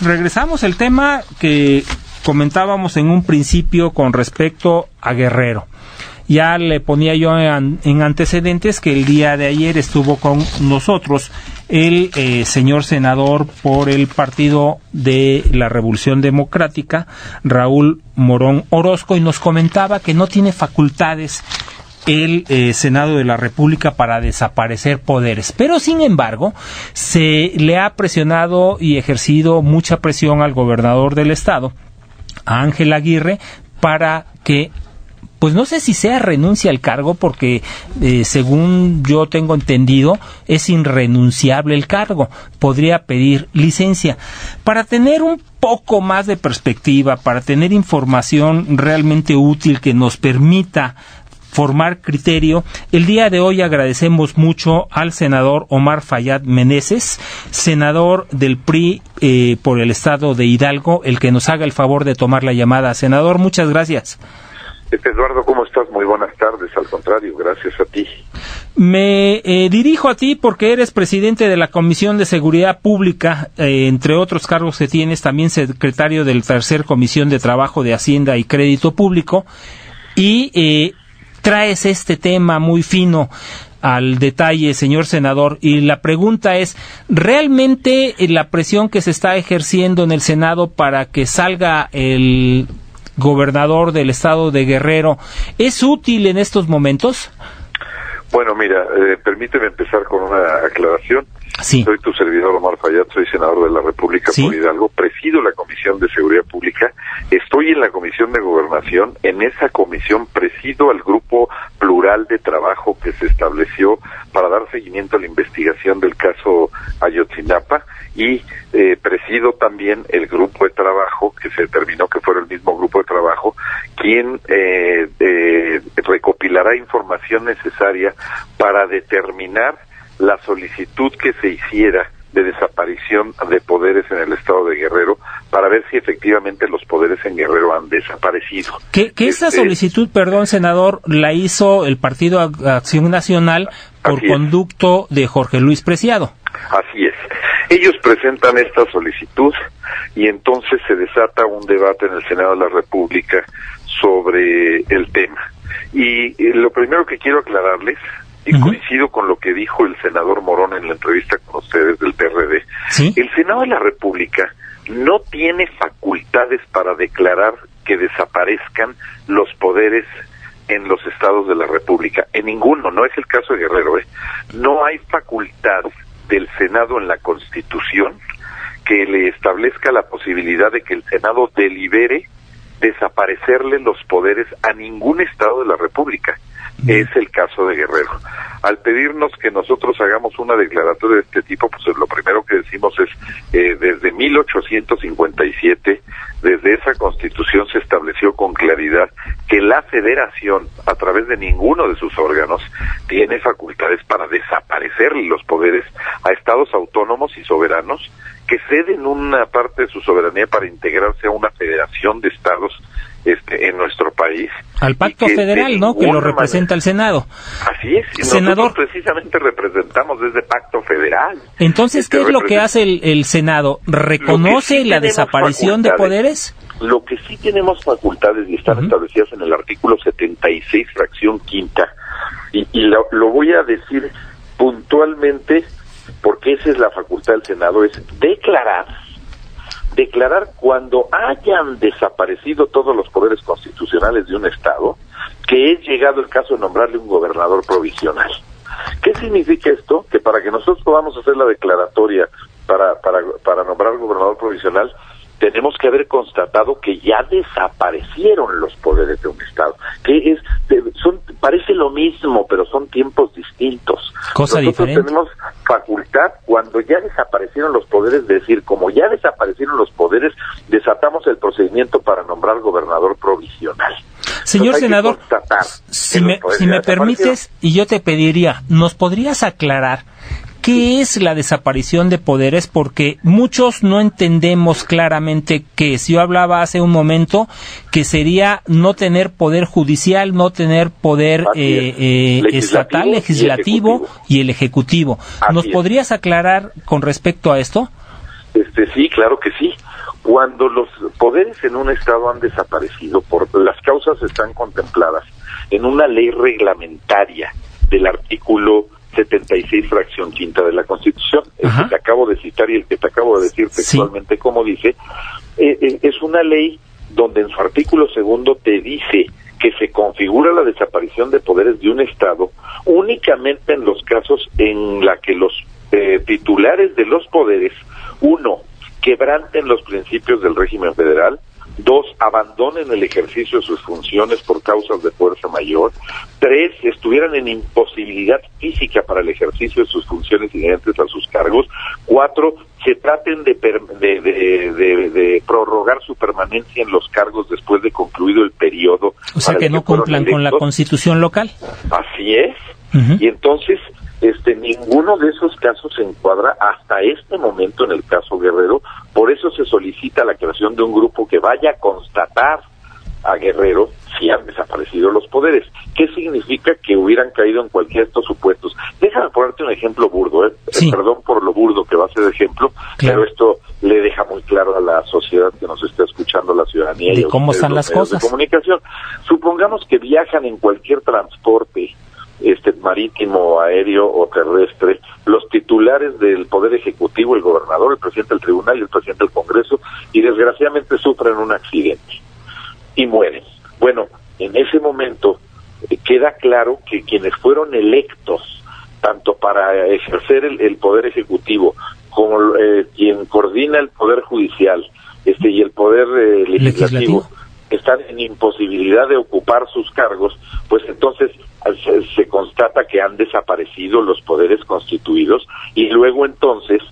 Regresamos al tema que comentábamos en un principio con respecto a Guerrero. Ya le ponía yo en, antecedentes que el día de ayer estuvo con nosotros el eh, señor senador por el Partido de la Revolución Democrática, Raúl Morón Orozco, y nos comentaba que no tiene facultades el eh, Senado de la República para desaparecer poderes. Pero, sin embargo, se le ha presionado y ejercido mucha presión al gobernador del Estado, a Ángel Aguirre, para que pues no sé si sea renuncia al cargo porque eh, según yo tengo entendido es irrenunciable el cargo. Podría pedir licencia. Para tener un poco más de perspectiva, para tener información realmente útil que nos permita formar criterio. El día de hoy agradecemos mucho al senador Omar Fayad Meneses, senador del PRI eh, por el estado de Hidalgo, el que nos haga el favor de tomar la llamada. Senador, muchas gracias. Eduardo, ¿cómo estás? Muy buenas tardes. Al contrario, gracias a ti. Me eh, dirijo a ti porque eres presidente de la Comisión de Seguridad Pública, eh, entre otros cargos que tienes, también secretario del tercer Comisión de Trabajo de Hacienda y Crédito Público. Y eh, traes este tema muy fino al detalle, señor senador, y la pregunta es, ¿realmente la presión que se está ejerciendo en el Senado para que salga el gobernador del estado de Guerrero es útil en estos momentos? Bueno, mira, eh, permíteme empezar con una aclaración. Soy tu servidor Omar Fayad, soy senador de la República por Hidalgo, presido la Comisión de Seguridad Pública, estoy en la Comisión de Gobernación, en esa comisión presido al que se estableció para dar seguimiento a la investigación del caso Ayotzinapa y eh, presido también el grupo de trabajo que se determinó que fuera el mismo grupo de trabajo quien eh, recopilará información necesaria para determinar la solicitud que se hiciera de desaparición de poderes en el estado de Guerrero para ver si efectivamente los poderes en Guerrero han desaparecido. Que, que esta este, solicitud, perdón, senador, la hizo el Partido Acción Nacional por conducto de Jorge Luis Preciado. Así es. Ellos presentan esta solicitud y entonces se desata un debate en el Senado de la República sobre el tema. Y eh, lo primero que quiero aclararles y coincido con lo que dijo el senador Morón en la entrevista con ustedes del PRD. El Senado de la República no tiene facultades para declarar que desaparezcan los poderes en los estados de la República. En ninguno, no es el caso de Guerrero. ¿eh? No hay facultad del Senado en la Constitución que le establezca la posibilidad de que el Senado delibere desaparecerle los poderes a ningún estado de la República. Es el caso de Guerrero. Al pedirnos que nosotros hagamos una declaratoria de este tipo, pues lo primero que decimos es, eh, desde 1857, desde esa constitución se estableció con claridad que la federación, a través de ninguno de sus órganos, tiene facultades para desaparecer los poderes a estados autónomos y soberanos que ceden una parte de su soberanía para integrarse a una federación de estados este, en nuestro país. Al pacto federal, ¿no? Que lo representa el Senado. Así es. Senador. precisamente representamos desde pacto federal. Entonces, ¿qué es lo que hace el, Senado? ¿Reconoce la desaparición de poderes? Lo que sí tenemos facultades y están establecidas en el artículo 76, fracción quinta, y, lo, lo voy a decir puntualmente porque esa es la facultad del Senado, es declarar declarar cuando hayan desaparecido todos los poderes constitucionales de un Estado, que es llegado el caso de nombrarle un gobernador provisional. ¿Qué significa esto? Que para que nosotros podamos hacer la declaratoria para, para, para nombrar gobernador provisional, tenemos que haber constatado que ya desaparecieron los poderes de un Estado, que es son parece lo mismo, pero son tiempos distintos. Cosa Nosotros tenemos facultad cuando ya desaparecieron los poderes, de decir, como ya desaparecieron los poderes, desatamos el procedimiento para nombrar gobernador provisional. Señor senador, si me, si me permites, y yo te pediría, ¿nos podrías aclarar ¿Qué es la desaparición de poderes? Porque muchos no entendemos claramente qué es. Yo hablaba hace un momento que sería no tener poder judicial, no tener poder eh, eh, estatal, legislativo y el ejecutivo. ¿Nos podrías aclarar con respecto a esto? Este, sí, claro que sí. cuando los poderes en un estado han desaparecido, por las causas están contempladas en una ley reglamentaria del artículo 76 fracción quinta de la Constitución, el que te acabo de citar y el que te acabo de decir textualmente como dice, eh, eh, es una ley donde en su artículo segundo te dice que se configura la desaparición de poderes de un Estado únicamente en los casos en la que los eh, titulares de los poderes, uno, quebranten los principios del régimen federal, Dos, abandonen el ejercicio de sus funciones por causas de fuerza mayor. Tres, estuvieran en imposibilidad física para el ejercicio de sus funciones inherentes a sus cargos. Cuatro, se traten de, de, prorrogar su permanencia en los cargos después de concluido el periodo. O sea, que no cumplan con la constitución local. Así es. Y entonces este ninguno de esos casos se encuadra hasta este momento en el caso Guerrero, por eso se solicita la creación de un grupo que vaya a constatar a Guerrero si han desaparecido los poderes. ¿Qué significa que hubieran caído en cualquiera de estos supuestos? Déjame ponerte un ejemplo burdo, ¿eh? perdón por lo burdo que va a ser el ejemplo, pero esto le deja muy claro a la sociedad que nos está escuchando, la ciudadanía y cómo están las cosas de comunicación. Supongamos que viajan en cualquier transporte marítimo, aéreo o terrestre, los titulares del Poder Ejecutivo, el gobernador, el presidente del tribunal y el presidente del Congreso, y desgraciadamente sufren un accidente y mueren. Bueno, en ese momento eh, queda claro que quienes fueron electos, tanto para ejercer el, Poder Ejecutivo como eh, quien coordina el Poder Judicial este y el Poder eh, legislativo, están en imposibilidad de ocupar sus cargos, pues entonces se, constata que han desaparecido los poderes constituidos y luego entonces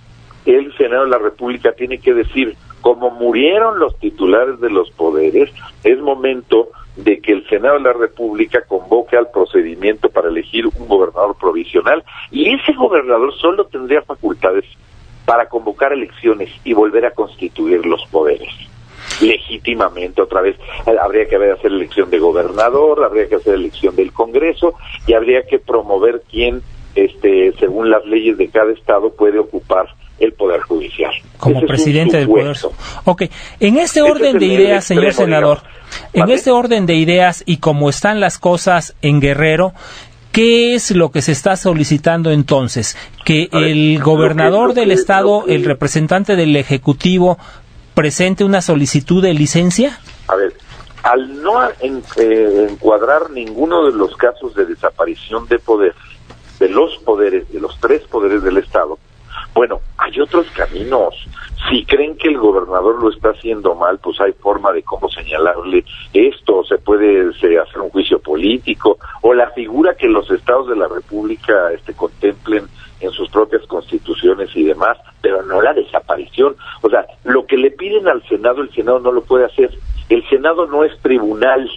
el Senado de la República tiene que decir, como murieron los titulares de los poderes, es momento de que el Senado de la República convoque al procedimiento para elegir un gobernador provisional y ese gobernador solo tendría facultades para convocar elecciones y volver a constituir los poderes legítimamente otra vez. Habría que hacer elección de gobernador, habría que hacer elección del Congreso y habría que promover quién, este, según las leyes de cada estado, puede ocupar el poder judicial. Como presidente del poder. Ok, en este orden de ideas, señor senador, en este orden de ideas y como están las cosas en Guerrero, ¿Qué es lo que se está solicitando entonces? Que el gobernador del estado, el representante del ejecutivo, presente una solicitud de licencia? A ver, al no eh, encuadrar ninguno de los casos de desaparición de poder, de los poderes, de los tres poderes del Estado, bueno, hay otros caminos. Si creen que el gobernador lo está haciendo mal, pues hay forma de cómo señalarle esto, se puede hacer un juicio político, o la figura que los estados de la República este, contemplen en sus propias constituciones y demás, pero no la desaparición. O sea, lo que le piden al Senado, no lo puede hacer. El Senado no es tribunal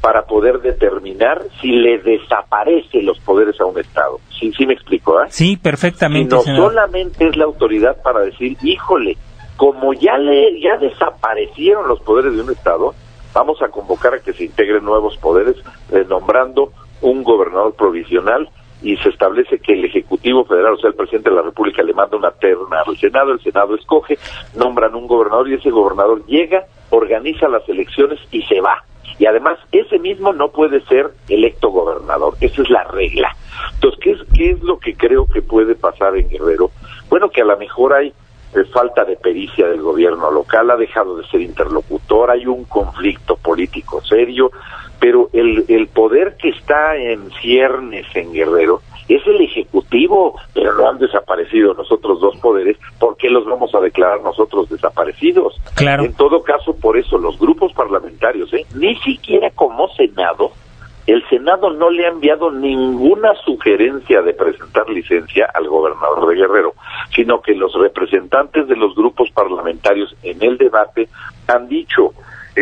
para poder determinar si le desaparece los poderes a un Estado. Sí, sí me explico, ¿eh? Sí, perfectamente. no solamente es la autoridad para decir, híjole, como ya le ya desaparecieron los poderes de un Estado, vamos a convocar a que se integren nuevos poderes, eh, nombrando un gobernador provisional y se establece que el Ejecutivo Federal, o sea, el presidente de la República, le manda una terna al Senado, el Senado escoge, nombran un gobernador y ese gobernador llega, organiza las elecciones y se va. Y además, ese mismo no puede ser electo gobernador, esa es la regla. Entonces, ¿qué es, qué es lo que creo que puede pasar en Guerrero? Bueno, que a lo mejor hay eh, falta de pericia del gobierno local, ha dejado de ser interlocutor, hay un conflicto político serio, pero el, el poder que está en ciernes en Guerrero es el Ejecutivo, pero no han desaparecido los otros dos poderes, ¿por qué los vamos a declarar nosotros desaparecidos? Claro. En todo caso, por eso los grupos parlamentarios, ¿eh? ni siquiera como Senado, el Senado no le ha enviado ninguna sugerencia de presentar licencia al gobernador de Guerrero, sino que los representantes de los grupos parlamentarios en el debate han dicho,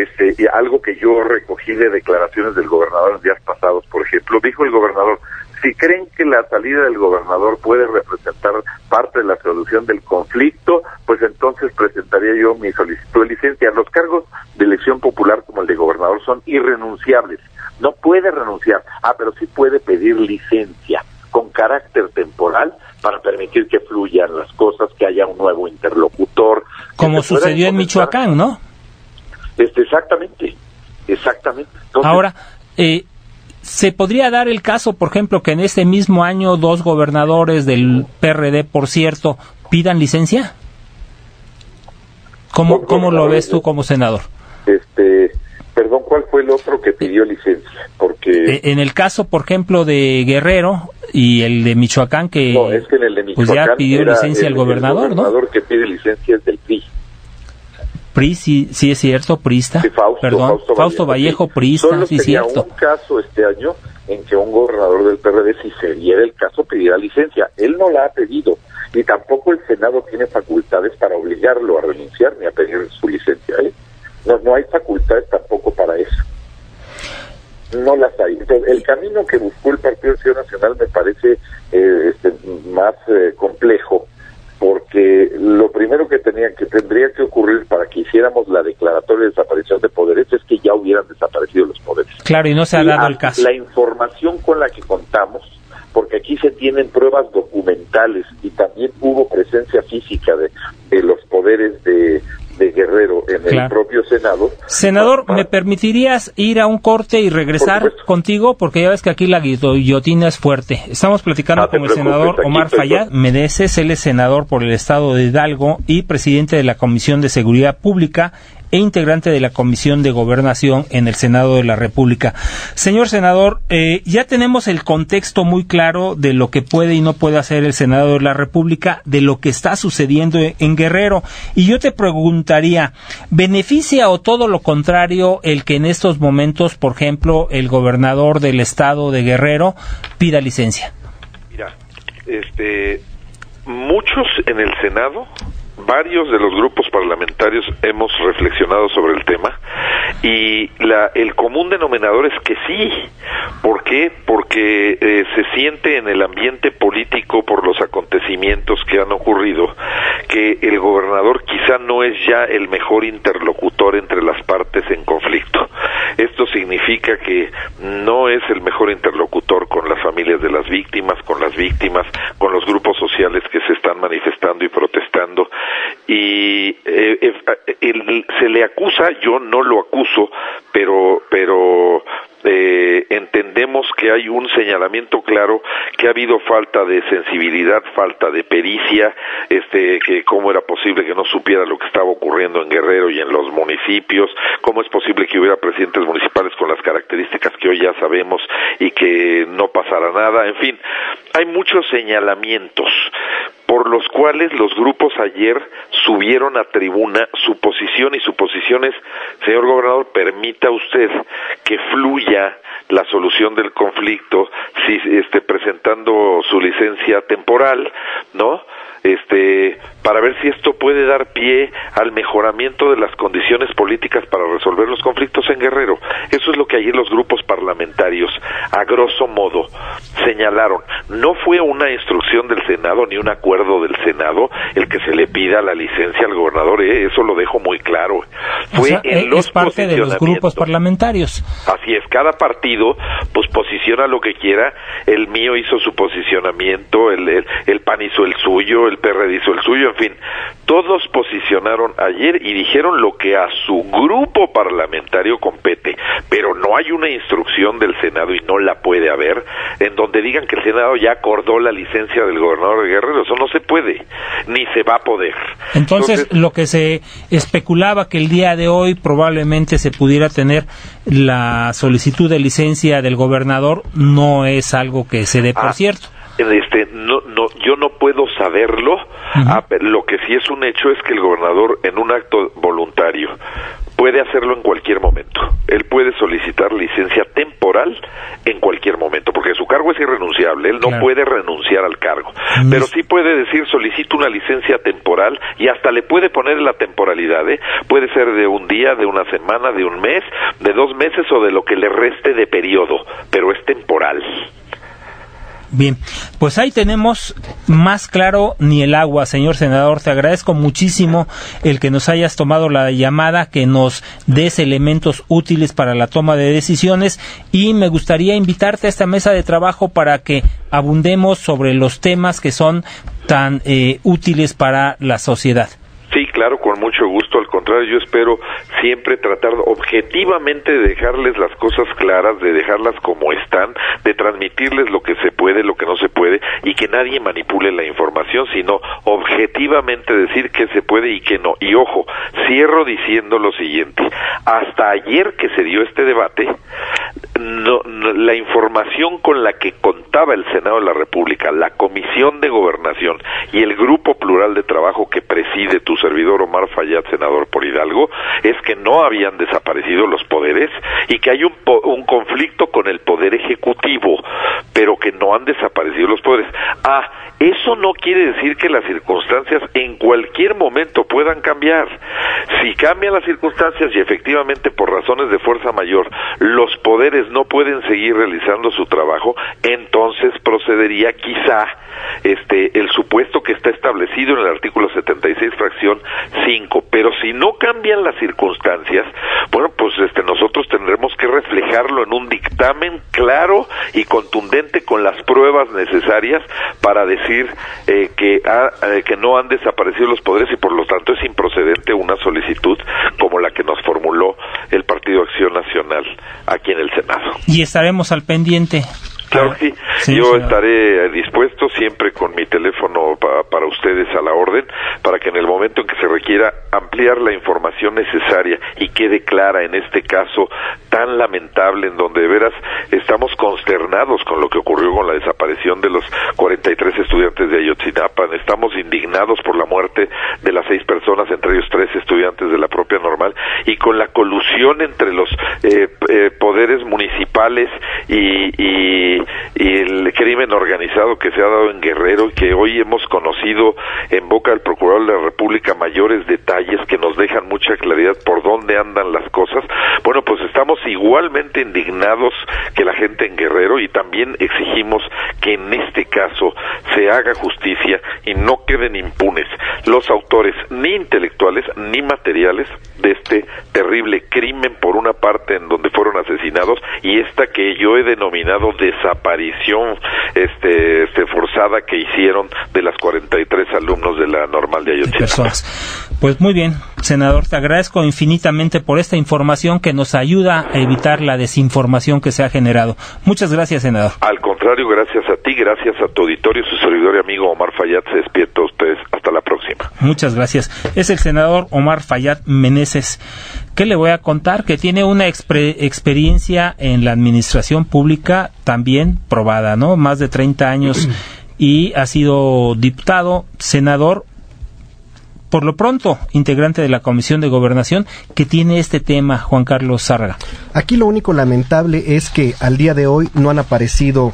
este, algo que yo recogí de declaraciones del gobernador en días pasados, por ejemplo, dijo el gobernador, si creen que la salida del gobernador puede representar parte de la solución del conflicto, pues entonces presentaría yo mi solicitud de licencia. Los cargos de elección popular como el de gobernador son irrenunciables. No puede renunciar. Ah, pero sí puede pedir licencia con carácter temporal para permitir que fluyan las cosas, que haya un nuevo interlocutor. Como sucedió en Michoacán, ¿no? Exactamente, exactamente. Ahora, eh, ¿se podría dar el caso, por ejemplo, que en este mismo año dos gobernadores del PRD, por cierto, pidan licencia? ¿Cómo, cómo lo ves tú como senador? Este, perdón, ¿cuál fue el otro que pidió licencia? Porque eh, en el caso, por ejemplo, de Guerrero y el de Michoacán que, no, es que en el de pues ya pidió licencia el, gobernador, el gobernador que pide licencia es del PRI. PRI, sí, sí es cierto, prista. Sí, Fausto, Perdón, Fausto, Vallejo, prista, Solo sí es sería cierto. un caso este año en que un gobernador del PRD, si se diera el caso, pidiera licencia. Él no la ha pedido y tampoco el Senado tiene facultades para obligarlo a renunciar ni a pedir su licencia. ¿eh? No, no hay facultades tampoco para eso. No las hay. Entonces, el camino que buscó el Partido Acción Nacional me parece eh, este, más eh, complejo porque lo primero que tenía que tendría que ocurrir para que hiciéramos la declaratoria de desaparición de poderes es que ya hubieran desaparecido los poderes. Claro, y no se ha dado a- el caso. La información con la que contamos, porque aquí se tienen pruebas documentales y también hubo presencia física de, de los poderes de, de Guerrero en el propio Senado. Senador, ¿me permitirías ir a un corte y regresar Por contigo? Porque ya ves que aquí la guillotina es fuerte. Estamos platicando te con el senador Omar Fayad Medeces. Él es senador por el estado de Hidalgo y presidente de la Comisión de Seguridad Pública e integrante de la Comisión de Gobernación en el Senado de la República. Señor senador, eh, ya tenemos el contexto muy claro de lo que puede y no puede hacer el Senado de la República, de lo que está sucediendo en- Guerrero. Y yo te preguntaría, ¿beneficia o todo lo contrario el que en estos momentos, por ejemplo, el gobernador del estado de Guerrero pida licencia? Mira, este, muchos en el Senado, varios de los grupos parlamentarios hemos reflexionado sobre el tema y la, el común denominador es que sí. ¿Por qué? Porque eh, se siente en el ambiente político por los acontecimientos que han ocurrido que el gobernador quizá no es ya el mejor interlocutor entre las partes en conflicto. Esto significa que no es el mejor interlocutor con las familias de las víctimas, con las víctimas, con los grupos sociales que se están manifestando y protestando. Y eh, eh, el- se le acusa, yo no lo acuso, pero, pero eh, entendemos que hay un señalamiento claro que ha habido falta de sensibilidad, falta de pericia, este, que cómo era posible que no supiera lo que estaba ocurriendo en Guerrero y en los municipios, cómo es posible que hubiera presidentes municipales con las características que hoy ya sabemos y que no pasara nada, en fin, hay muchos señalamientos por los cuales los grupos ayer subieron a tribuna su posición y su posición es, señor gobernador, permita usted que fluya la solución del conflicto si este presentando su licencia temporal, ¿no? Este, para ver si esto puede dar pie al mejoramiento de las condiciones políticas para resolver los conflictos en Guerrero. Eso es lo que ayer los grupos parlamentarios, a grosso modo, señalaron. No fue una instrucción del Senado ni un acuerdo del Senado el que se le pida la licencia al gobernador, ¿eh? eso lo dejo muy claro. O Fue sea, en eh, los es parte de los grupos parlamentarios. Así es, cada partido pues posiciona lo que quiera. El mío hizo su posicionamiento, el, el, el PAN hizo el suyo, el PRD hizo el suyo, en fin. Todos posicionaron ayer y dijeron lo que a su grupo parlamentario compete, pero no hay una instrucción del Senado y no la puede haber en donde digan que el Senado ya acordó la licencia del gobernador de Guerrero. Eso no se puede, ni se va a poder. Entonces, lo que se especulaba que el día de hoy probablemente se pudiera tener la solicitud de licencia del gobernador no es algo que se dé por Ah, cierto. Este, no, puedo saberlo. Ah, pero lo que sí es un hecho es que el gobernador, en un acto voluntario, puede hacerlo en cualquier momento. Él puede solicitar licencia temporal en cualquier momento, porque su cargo es irrenunciable. Él no Claro. puede renunciar al cargo, Mm. pero sí puede decir solicito una licencia temporal y hasta le puede poner la temporalidad. ¿eh? Puede ser de un día, de una semana, de un mes, de dos meses o de lo que le reste de periodo, pero es temporal. Bien, pues ahí tenemos más claro ni el agua, señor senador. Te agradezco muchísimo el que nos hayas tomado la llamada, que nos des elementos útiles para la toma de decisiones y me gustaría invitarte a esta mesa de trabajo para que abundemos sobre los temas que son tan eh, útiles para la sociedad. Sí, claro, con mucho gusto. Al contrario, yo espero siempre tratar objetivamente de dejarles las cosas claras, de dejarlas como están, de transmitirles lo que se puede, lo que no se puede, y que nadie manipule la información, sino objetivamente decir qué se puede y qué no. Y ojo, cierro diciendo lo siguiente. Hasta ayer que se dio este debate, no, la información con la que contaba el Senado de la República, la Comisión de Gobernación y el Grupo Plural de Trabajo que preside tu servidor Omar Fayad, senador por Hidalgo, es que no habían desaparecido los poderes y que hay un, un conflicto con el Poder Ejecutivo, pero que no han desaparecido los poderes. Ah, eso no quiere decir que las circunstancias en cualquier momento puedan cambiar. Si cambian las circunstancias y efectivamente por razones de fuerza mayor los poderes no pueden seguir realizando su trabajo, entonces procedería quizá este el supuesto que está establecido en el artículo 76 fracción 5, pero si no cambian las circunstancias, bueno, pues este nosotros tendremos que reflejarlo en un dictamen claro y contundente con las pruebas necesarias para decir eh, que eh, que no han desaparecido los poderes y por lo tanto es improcedente una solicitud como la que nos formuló el Partido Acción Nacional aquí en el Senado. Y estaremos al pendiente Claro que sí. Yo estaré dispuesto siempre con mi teléfono para ustedes a la orden, para que en el momento en que se requiera ampliar la información necesaria y quede clara en este caso tan lamentable, en donde de veras estamos consternados con lo que ocurrió con la desaparición de los 43 estudiantes de Ayotzinapa, estamos indignados por la muerte de las seis personas, entre ellos tres estudiantes de la propia normal, y con la colusión entre los eh, eh, poderes municipales y y, el crimen organizado que se ha dado en Guerrero y que hoy hemos conocido en boca del Procurador de la República mayores detalles que nos dejan mucha claridad por dónde andan las cosas, bueno, pues estamos igualmente indignados que la gente en Guerrero y también exigimos que en este caso se haga justicia y no queden impunes los autores ni intelectuales ni materiales de este terrible crimen por una parte en donde fueron asesinados y esta que yo he denominado desaparición este, este forzada que hicieron de las 43 alumnos de la normal de Ayotzinapa. Pues muy bien, senador, te agradezco infinitamente por esta información que nos ayuda a evitar la desinformación que se ha generado. Muchas gracias, senador. Al contrario, gracias a ti, gracias a tu auditorio, su servidor y amigo Omar Fayad se despierta a ustedes. Hasta la próxima. Muchas gracias. Es el senador Omar Fayad Meneses. ¿Qué le voy a contar? Que tiene una experiencia en la administración pública también probada, ¿no? Más de 30 años y ha sido diputado, senador, por lo pronto integrante de la Comisión de Gobernación que tiene este tema, Juan Carlos Zárraga. Aquí lo único lamentable es que al día de hoy no han aparecido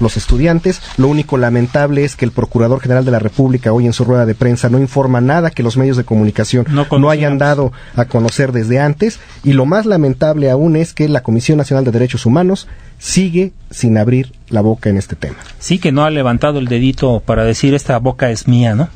los estudiantes. Lo único lamentable es que el Procurador General de la República hoy en su rueda de prensa no informa nada que los medios de comunicación no, hayan dado a conocer desde antes. Y lo más lamentable aún es que la Comisión Nacional de Derechos Humanos sigue sin abrir la boca en este tema. Sí, que no ha levantado el dedito para decir esta boca es mía, ¿no?